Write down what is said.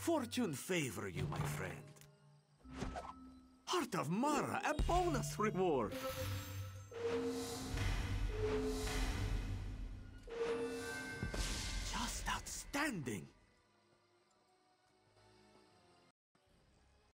Fortune favor you, my friend. Heart of Mara, a bonus reward. Just outstanding.